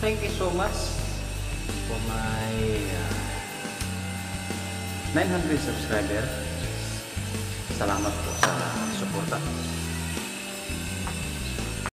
thank you so much for my uh, 900 subscriber. Salamat po sa suporta.